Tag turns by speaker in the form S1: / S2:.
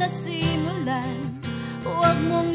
S1: nasimulan. Huwag mong